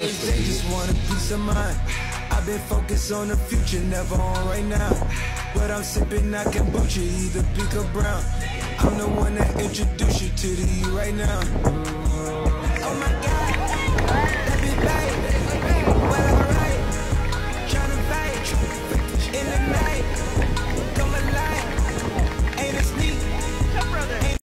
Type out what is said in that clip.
They just want a peace of mind. I've been focused on the future, never on right now. But I'm sipping that kombucha, either pink or brown. I'm the one that introduced you to the you right now.